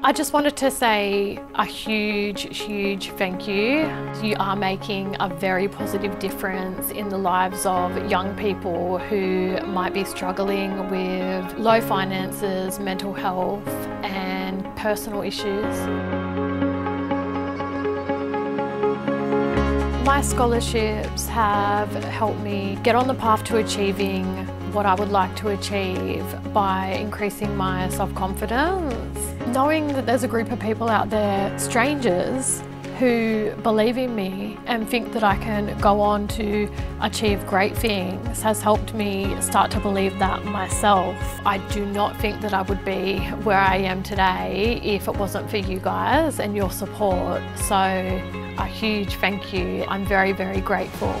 I just wanted to say a huge, huge thank you. You are making a very positive difference in the lives of young people who might be struggling with low finances, mental health and personal issues. My scholarships have helped me get on the path to achieving what I would like to achieve by increasing my self-confidence. Knowing that there's a group of people out there, strangers, who believe in me and think that I can go on to achieve great things has helped me start to believe that myself. I do not think that I would be where I am today if it wasn't for you guys and your support. So a huge thank you. I'm very, very grateful.